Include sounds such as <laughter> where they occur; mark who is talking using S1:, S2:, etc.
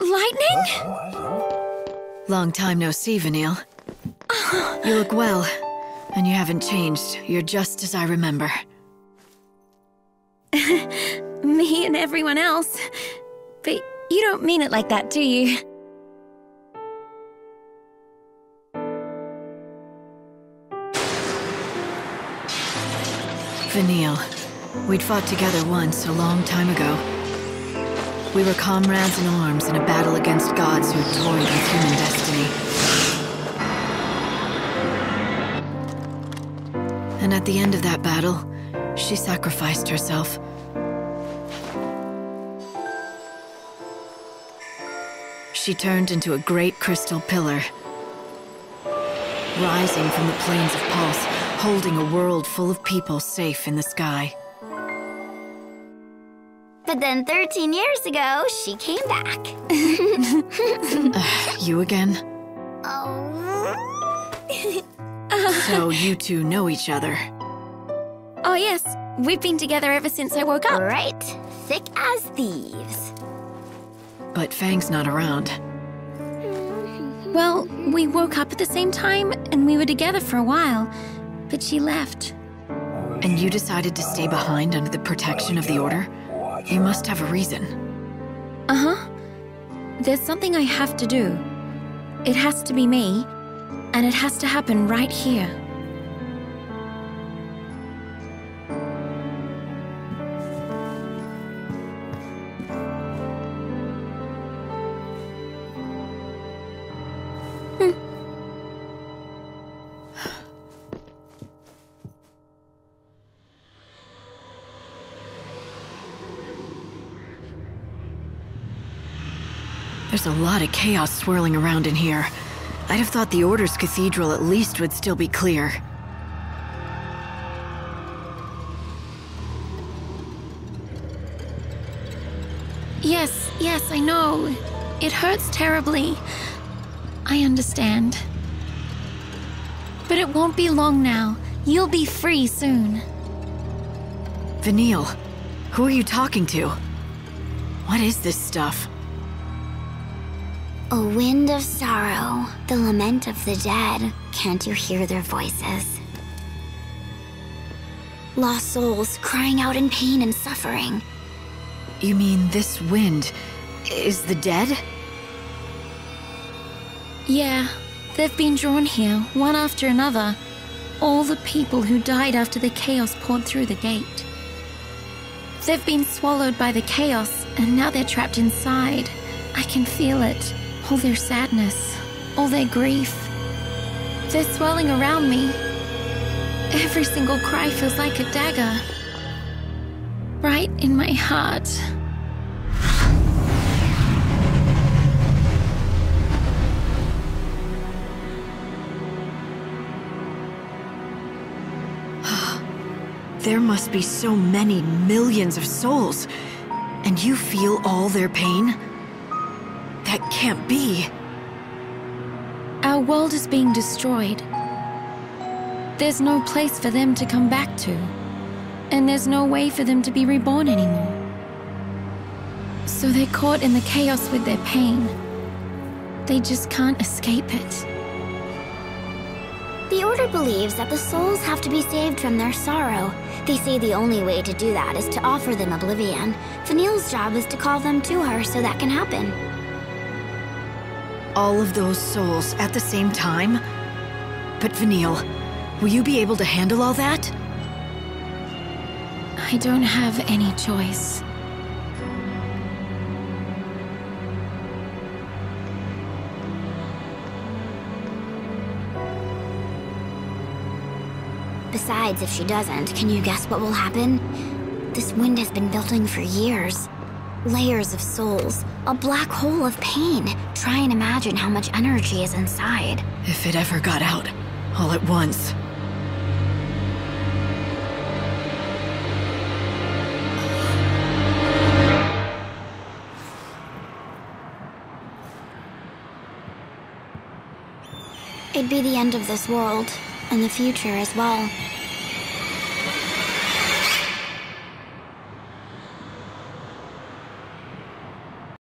S1: Lightning?
S2: Long time no see, Vanille. You look well, and you haven't changed. You're just as I remember. <laughs>
S1: Me and everyone else. But you don't mean it like that, do you?
S2: Vanille. We'd fought together once, a long time ago. We were comrades in arms in a battle against gods who toyed with human destiny. And at the end of that battle, she sacrificed herself. She turned into a great crystal pillar, rising from the plains of Pulse, holding a world full of people safe in the sky.
S3: But then 13 years ago, she came back. <laughs>
S2: You again?
S3: oh.
S2: So you two know each other.
S1: Oh, yes. We've been together ever since I woke up.
S3: right. Thick as thieves.
S2: But Fang's not around.
S1: Well, we woke up at the same time and we were together for a while. But she left.
S2: And you decided to stay behind under the protection of the Order? You must have a reason.
S1: Uh huh. There's something I have to do. It has to be me, and it has to happen right here.
S2: There's a lot of chaos swirling around in here. I'd have thought the Order's cathedral at least would still be clear.
S1: Yes, yes, I know. It hurts terribly. I understand. But it won't be long now. You'll be free soon.
S2: Vanille, who are you talking to? What is this stuff?
S3: A wind of sorrow, the lament of the dead. Can't you hear their voices? Lost souls crying out in pain and suffering.
S2: You mean this wind is the dead?
S1: Yeah, they've been drawn here, one after another. All the people who died after the chaos poured through the gate. They've been swallowed by the chaos, and now they're trapped inside. I can feel it. All their sadness, all their grief. They're swelling around me. Every single cry feels like a dagger. Right in my heart. <gasps>
S2: There must be so many millions of souls. And you feel all their pain? That can't be.
S1: Our world is being destroyed. There's no place for them to come back to. And there's no way for them to be reborn anymore. So they're caught in the chaos with their pain. They just can't escape it.
S3: The Order believes that the souls have to be saved from their sorrow. They say the only way to do that is to offer them oblivion. Vanille's job is to call them to her so that can happen.
S2: All of those souls at the same time? But Vanille, will you be able to handle all that?
S1: I don't have any choice.
S3: Besides, if she doesn't, can you guess what will happen? This wind has been building for years. Layers of souls, a black hole of pain. Try and imagine how much energy is inside.
S2: If it ever got out, all at once.
S3: It'd be the end of this world, and the future as well.